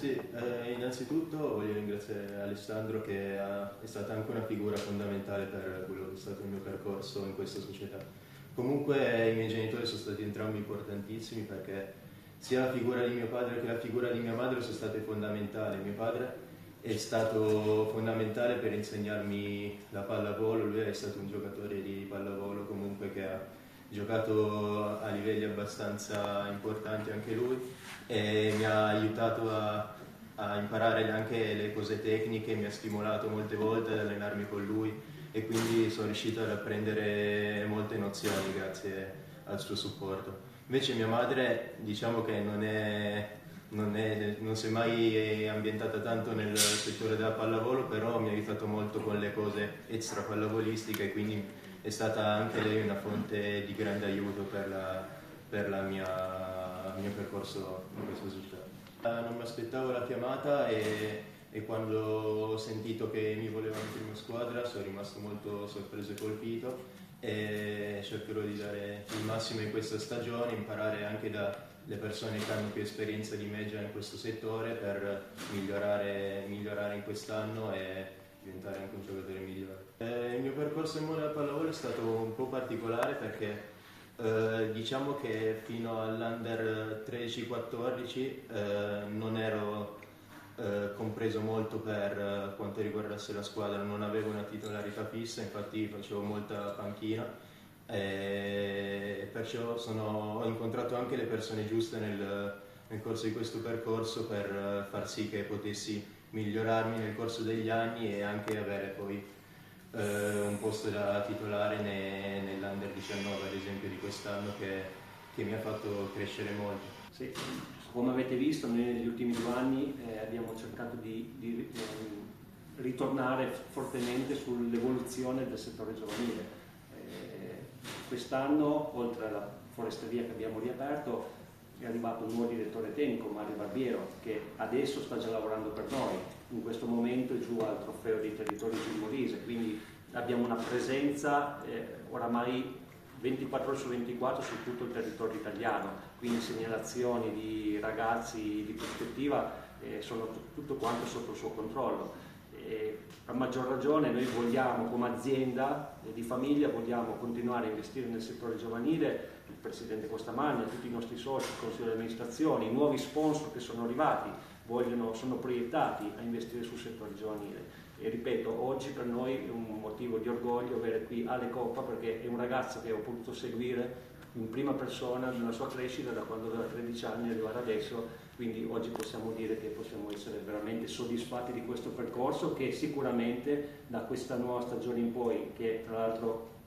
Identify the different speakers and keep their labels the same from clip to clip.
Speaker 1: Sì, eh, innanzitutto voglio ringraziare Alessandro che ha, è stata anche una figura fondamentale per quello che è stato il mio percorso in questa società. Comunque i miei genitori sono stati entrambi importantissimi perché sia la figura di mio padre che la figura di mia madre sono state fondamentali. Mio padre è stato fondamentale per insegnarmi la pallavolo, lui è stato un giocatore di pallavolo comunque che ha giocato a livelli abbastanza importanti anche lui e mi ha aiutato a, a imparare anche le cose tecniche, mi ha stimolato molte volte ad allenarmi con lui e quindi sono riuscito ad apprendere molte nozioni grazie al suo supporto. Invece mia madre diciamo che non è non, è, non, si è mai ambientata tanto nel settore della pallavolo, però mi ha aiutato molto con le cose extra pallavolistiche, quindi è stata anche lei una fonte di grande aiuto per, la, per la mia, il mio percorso in questa società. Eh, non mi aspettavo la chiamata e, e, quando ho sentito che mi volevano in prima squadra sono rimasto molto sorpreso e colpito e cercherò di dare il massimo in questa stagione, imparare anche da le persone che hanno più esperienza di me già in questo settore per migliorare, migliorare in quest'anno e diventare anche un giocatore migliore. Eh, il mio percorso in mondo della pallavolo è stato un po' particolare perché eh, diciamo che fino all'under 13-14 eh, non ero eh, compreso molto per eh, quanto riguardasse la squadra, non avevo una titolarità fissa, infatti facevo molta panchina e perciò sono, ho incontrato anche le persone giuste nel, nel, corso di questo percorso per far sì che potessi migliorarmi nel corso degli anni e anche avere poi eh, un posto da titolare ne, nell'Under 19 ad esempio di quest'anno che, che, mi ha fatto crescere molto.
Speaker 2: Sì, come avete visto negli ultimi due anni eh, abbiamo cercato di, di eh, ritornare fortemente sull'evoluzione del settore giovanile Quest'anno, oltre alla foresteria che abbiamo riaperto, è arrivato un nuovo direttore tecnico, Mario Barbiero, che adesso sta già lavorando per noi. In questo momento è giù al trofeo dei territori Molise, quindi abbiamo una presenza eh, oramai 24 ore su 24 su tutto il territorio italiano, quindi segnalazioni di ragazzi di prospettiva eh, sono tutto quanto sotto il suo controllo e a maggior ragione noi vogliamo come azienda di famiglia vogliamo continuare a investire nel settore giovanile, il Presidente Costamagna, tutti i nostri soci, il Consiglio di amministrazione, i nuovi sponsor che sono arrivati vogliono, sono proiettati a investire sul settore giovanile. E ripeto, oggi per noi è un motivo di orgoglio avere qui Ale Coppa perché è un ragazzo che ho potuto seguire in prima persona nella sua crescita da quando aveva 13 anni e arrivare adesso, quindi oggi possiamo dire che possiamo essere veramente soddisfatti di questo percorso che sicuramente da questa nuova stagione in poi, che tra l'altro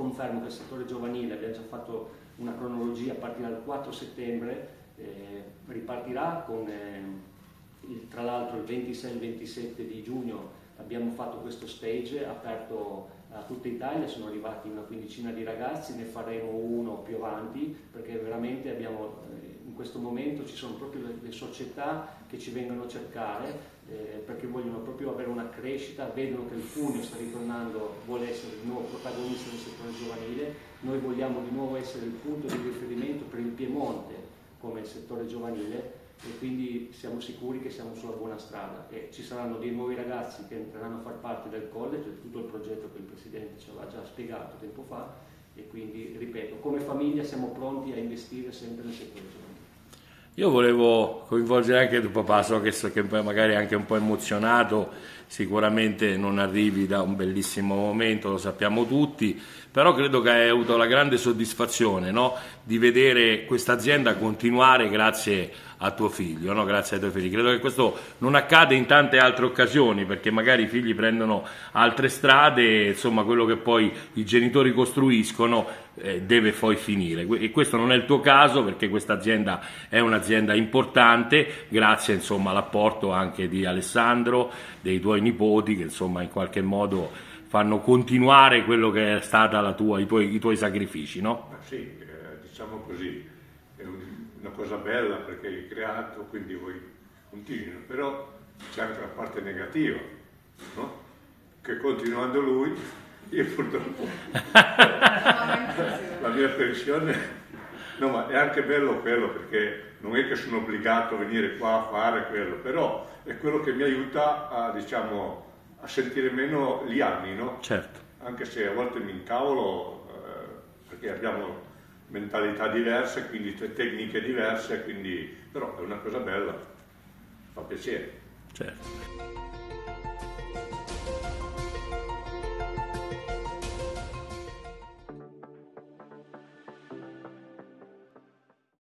Speaker 2: confermo che il settore giovanile abbiamo già fatto una cronologia a partire dal 4 settembre, eh, ripartirà con eh, il, tra l'altro il 26 e il 27 di giugno abbiamo fatto questo stage aperto a tutta Italia, sono arrivati una quindicina di ragazzi, ne faremo uno più avanti perché veramente abbiamo, eh, in questo momento ci sono proprio le, società che ci vengono a cercare eh, perché vogliono proprio avere una crescita, vedono che il Cuneo sta ritornando, vuole essere di nuovo protagonista del settore giovanile, noi vogliamo di nuovo essere il punto di riferimento per il Piemonte come settore giovanile e quindi siamo sicuri che siamo sulla buona strada e ci saranno dei nuovi ragazzi che entreranno a far parte del college, è tutto il progetto che il Presidente ci aveva già spiegato tempo fa e quindi, ripeto, come famiglia siamo pronti a investire sempre nel settore giovanile.
Speaker 3: Io volevo coinvolgere anche tuo papà, so che, che magari è anche un po' emozionato, sicuramente non arrivi da un bellissimo momento, lo sappiamo tutti, però credo che hai avuto la grande soddisfazione no? di vedere questa azienda continuare grazie a tuo figlio, no? grazie ai tuoi figli. Credo che questo non accade in tante altre occasioni perché magari i figli prendono altre strade, insomma quello che poi i genitori costruiscono eh, deve poi finire e questo non è il tuo caso perché questa azienda è un'azienda importante grazie insomma, all'apporto anche di Alessandro, dei tuoi nipoti che insomma in qualche modo fanno continuare quello che è tua, i, tuoi, i tuoi sacrifici, no?
Speaker 4: Ma sì, eh, diciamo così, è una cosa bella perché hai creato, quindi vuoi continuare, però c'è anche la parte negativa, no? Che continuando lui, io purtroppo la mia pensione No, ma è anche bello quello perché non è che sono obbligato a venire qua a fare quello, però è quello che mi aiuta a, diciamo, a sentire meno gli anni, no?
Speaker 3: Certo.
Speaker 4: Anche se a volte mi incavolo eh, perché abbiamo mentalità diverse, quindi te- tecniche diverse, quindi... però è una cosa bella, fa piacere.
Speaker 3: certo.